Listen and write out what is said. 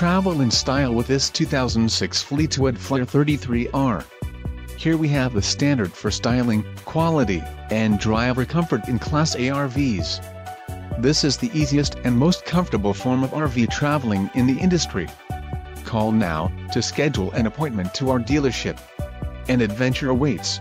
Travel in style with this 2006 Fleetwood Flair 33R. Here we have the standard for styling, quality, and driver comfort in Class A RVs. This is the easiest and most comfortable form of RV traveling in the industry. Call now to schedule an appointment to our dealership. An adventure awaits.